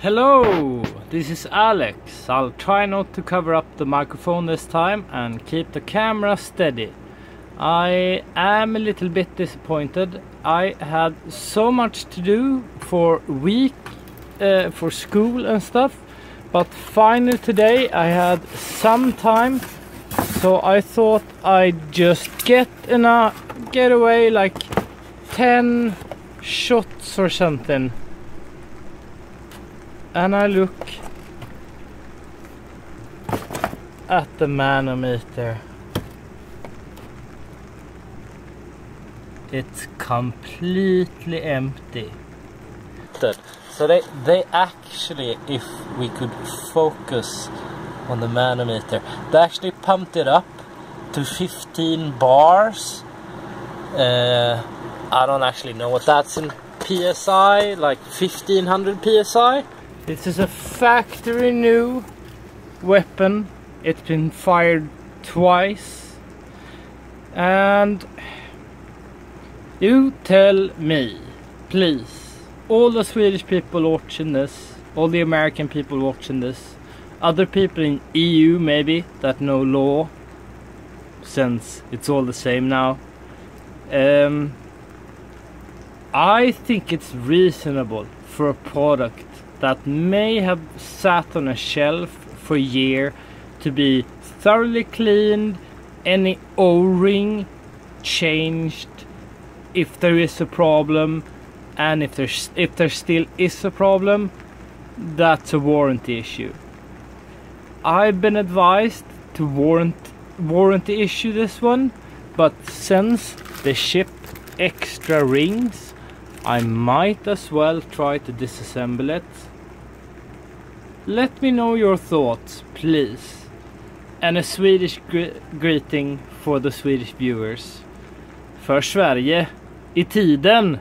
Hello, this is Alex. I'll try not to cover up the microphone this time and keep the camera steady. I am a little bit disappointed. I had so much to do for week, uh, for school and stuff, but finally today I had some time, so I thought I'd just get in a getaway like 10 shots or something look at the manometer. It's completely empty. So they, they actually, if we could focus on the manometer, they actually pumped it up to 15 bars. Uh, I don't actually know what that's in PSI, like 1500 PSI. This is a factory new weapon. It's been fired twice. And you tell me, please, all the Swedish people watching this, all the American people watching this, other people in EU maybe that know law, since it's all the same now. Um, I think it's reasonable for a product that may have sat on a shelf for a year to be thoroughly cleaned, any o-ring changed if there is a problem and if there's if there still is a problem that's a warranty issue. I've been advised to warrant warranty issue this one but since they ship extra rings I might as well try to disassemble it let me know your thoughts, please. And a Swedish gre greeting for the Swedish viewers. För Sverige i tiden!